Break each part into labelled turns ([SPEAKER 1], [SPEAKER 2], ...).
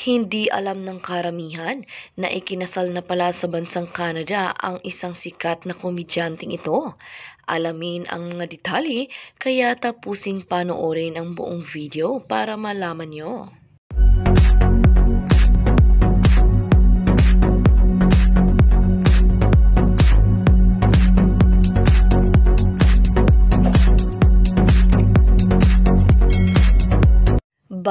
[SPEAKER 1] Hindi alam ng karamihan na ikinasal na pala sa bansang Canada ang isang sikat na komedyanteng ito. Alamin ang mga detalye kaya tapusing panoorin ang buong video para malaman nyo.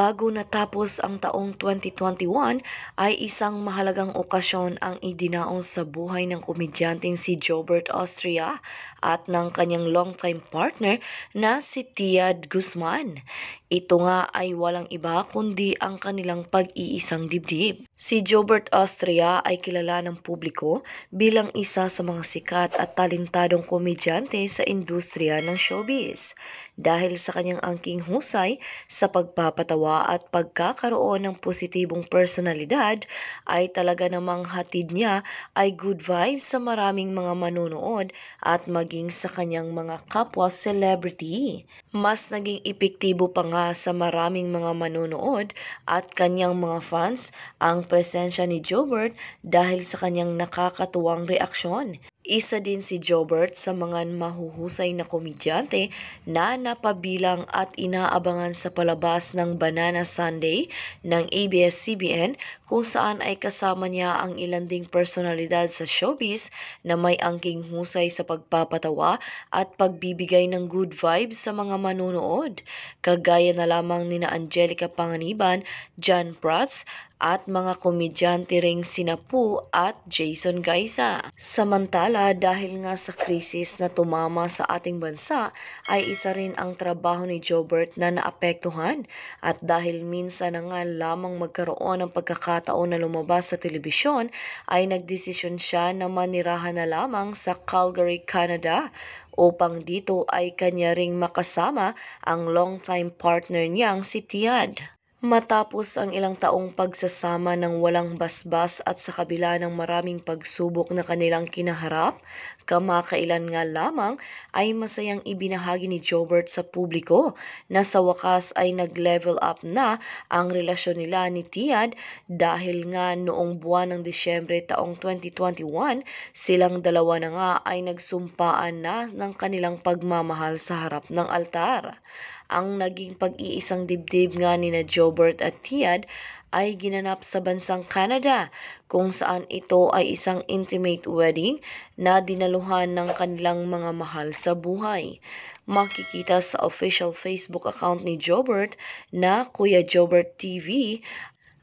[SPEAKER 1] Bago natapos ang taong 2021 ay isang mahalagang okasyon ang idinaon sa buhay ng komedyanteng si Jobert Austria at ng kanyang longtime partner na si Tiad Guzman. Ito nga ay walang iba kundi ang kanilang pag-iisang dibdib. Si Jobert Austria ay kilala ng publiko bilang isa sa mga sikat at talentadong komedyante sa industriya ng showbiz. Dahil sa kanyang angking husay sa pagpapatawa at pagkakaroon ng positibong personalidad ay talaga namang hatid niya ay good vibes sa maraming mga manonood at maging sa kanyang mga kapwa celebrity. Mas naging epektibo pa nga sa maraming mga manonood at kanyang mga fans ang presensya ni Jobert dahil sa kanyang nakakatuwang reaksyon. Isa din si Jobert sa mga mahuhusay na komedyante na napabilang at inaabangan sa palabas ng Banana Sunday ng ABS-CBN kung saan ay kasama niya ang ilan ding personalidad sa showbiz na may angking husay sa pagpapatawa at pagbibigay ng good vibes sa mga manunood. Kagaya na lamang nina Angelica Panganiban, John Prats, at mga komedyante ring sinapu at Jason Gaisa. Samantala dahil nga sa krisis na tumama sa ating bansa ay isa rin ang trabaho ni Jobert na naapektuhan at dahil minsan na nga lamang magkaroon ng pagkakataon na lumabas sa telebisyon ay nagdesisyon siya na manirahan na lamang sa Calgary, Canada upang dito ay kanya ring makasama ang longtime partner niyang si Tiad. Matapos ang ilang taong pagsasama ng walang basbas at sa kabila ng maraming pagsubok na kanilang kinaharap, kamakailan nga lamang ay masayang ibinahagi ni Jobert sa publiko na sa wakas ay nag-level up na ang relasyon nila ni Tiad dahil nga noong buwan ng Disyembre taong 2021 silang dalawa na nga ay nagsumpaan na ng kanilang pagmamahal sa harap ng altar. Ang naging pag-iisang dibdib nga ni na Jobert at Tiad ay ginanap sa bansang Canada kung saan ito ay isang intimate wedding na dinaluhan ng kanilang mga mahal sa buhay. Makikita sa official Facebook account ni Jobert na Kuya Jobert TV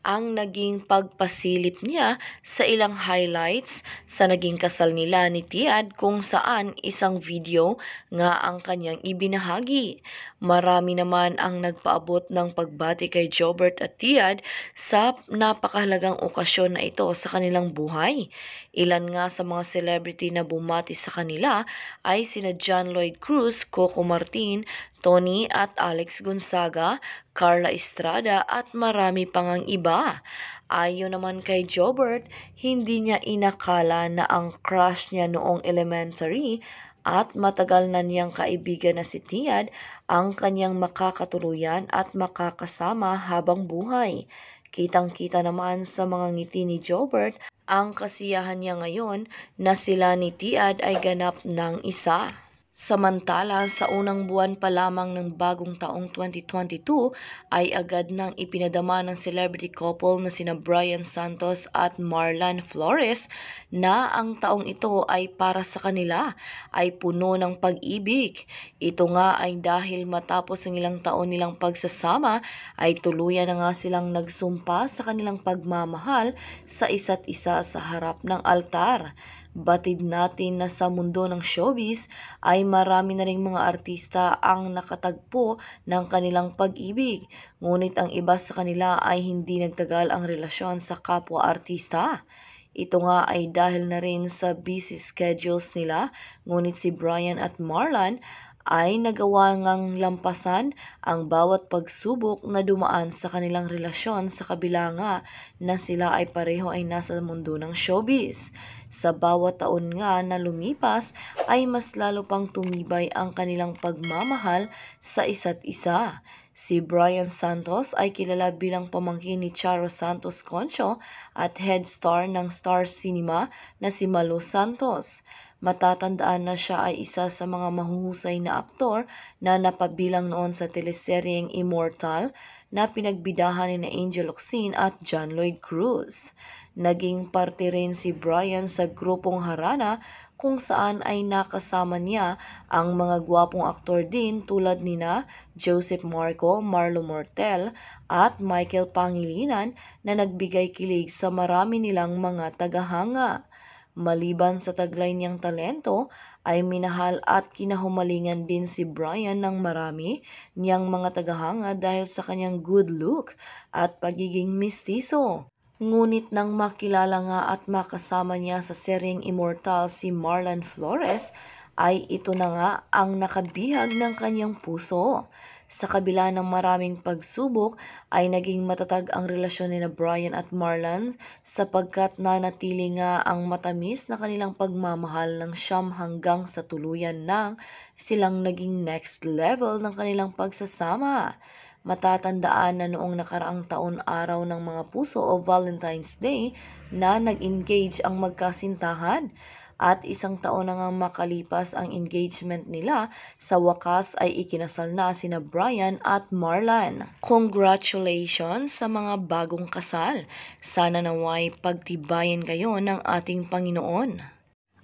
[SPEAKER 1] ang naging pagpasilip niya sa ilang highlights sa naging kasal nila ni Tiad kung saan isang video nga ang kanyang ibinahagi. Marami naman ang nagpaabot ng pagbati kay Jobert at Tiad sa napakahalagang okasyon na ito sa kanilang buhay. Ilan nga sa mga celebrity na bumati sa kanila ay sina John Lloyd Cruz, Coco Martin, Tony at Alex Gonzaga, Carla Estrada at marami pang iba. Ayon naman kay Jobert, hindi niya inakala na ang crush niya noong elementary at matagal na niyang kaibigan na si Tiad ang kanyang makakatuluyan at makakasama habang buhay. Kitang-kita naman sa mga ngiti ni Jobert ang kasiyahan niya ngayon na sila ni Tiad ay ganap ng isa. Samantala, sa unang buwan pa lamang ng bagong taong 2022 ay agad nang ipinadama ng celebrity couple na sina Brian Santos at Marlan Flores na ang taong ito ay para sa kanila ay puno ng pag-ibig. Ito nga ay dahil matapos ang ilang taon nilang pagsasama ay tuluyan na nga silang nagsumpa sa kanilang pagmamahal sa isa't isa sa harap ng altar. Batid natin na sa mundo ng showbiz ay marami na ring mga artista ang nakatagpo ng kanilang pag-ibig. Ngunit ang iba sa kanila ay hindi nagtagal ang relasyon sa kapwa-artista. Ito nga ay dahil na rin sa busy schedules nila, ngunit si Brian at Marlon ay nagawa ngang lampasan ang bawat pagsubok na dumaan sa kanilang relasyon sa kabila nga na sila ay pareho ay nasa mundo ng showbiz. Sa bawat taon nga na lumipas ay mas lalo pang tumibay ang kanilang pagmamahal sa isa't isa. Si Brian Santos ay kilala bilang pamangkin ni Charo Santos Concho at head star ng Star Cinema na si Malo Santos. Matatandaan na siya ay isa sa mga mahuhusay na aktor na napabilang noon sa teleseryeng Immortal na pinagbidahan ni Angel Locsin at John Lloyd Cruz. Naging parte rin si Brian sa grupong Harana kung saan ay nakasama niya ang mga gwapong aktor din tulad nina Joseph Marco, Marlo Mortel at Michael Pangilinan na nagbigay kilig sa marami nilang mga tagahanga. Maliban sa taglay niyang talento, ay minahal at kinahumalingan din si Brian ng marami niyang mga tagahanga dahil sa kanyang good look at pagiging mistiso. Ngunit nang makilala nga at makasama niya sa seryeng Immortal si Marlon Flores, ay ito na nga ang nakabihag ng kanyang puso. Sa kabila ng maraming pagsubok ay naging matatag ang relasyon ni na Brian at Marlon sapagkat nanatili nga ang matamis na kanilang pagmamahal ng siyam hanggang sa tuluyan ng silang naging next level ng kanilang pagsasama. Matatandaan na noong nakaraang taon araw ng mga puso o Valentine's Day na nag-engage ang magkasintahan at isang taon na nga makalipas ang engagement nila, sa wakas ay ikinasal na sina Brian at Marlan. Congratulations sa mga bagong kasal. Sana naway pagtibayan kayo ng ating Panginoon.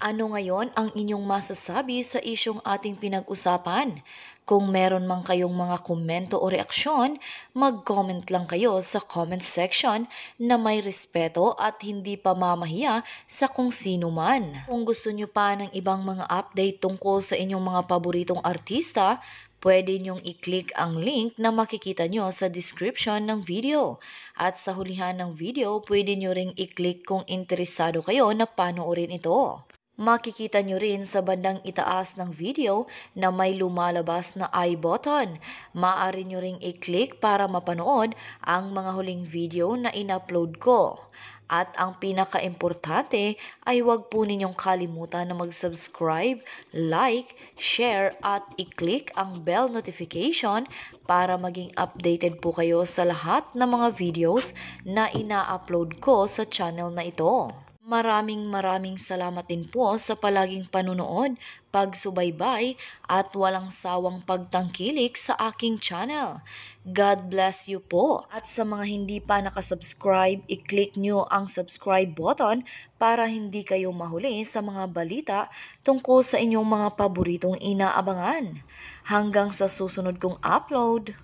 [SPEAKER 1] Ano ngayon ang inyong masasabi sa isyong ating pinag-usapan? Kung meron man kayong mga komento o reaksyon, mag-comment lang kayo sa comment section na may respeto at hindi pa mamahiya sa kung sino man. Kung gusto nyo pa ng ibang mga update tungkol sa inyong mga paboritong artista, pwede nyong i-click ang link na makikita nyo sa description ng video. At sa hulihan ng video, pwede nyo ring i-click kung interesado kayo na panoorin ito. Makikita nyo rin sa bandang itaas ng video na may lumalabas na i button. Maaari nyo ring i-click para mapanood ang mga huling video na in-upload ko. At ang pinaka-importante ay huwag po ninyong kalimutan na mag-subscribe, like, share at i-click ang bell notification para maging updated po kayo sa lahat ng mga videos na ina-upload ko sa channel na ito. Maraming maraming salamat din po sa palaging panunood, pagsubaybay at walang sawang pagtangkilik sa aking channel. God bless you po. At sa mga hindi pa nakasubscribe, i-click nyo ang subscribe button para hindi kayo mahuli sa mga balita tungkol sa inyong mga paboritong inaabangan. Hanggang sa susunod kong upload.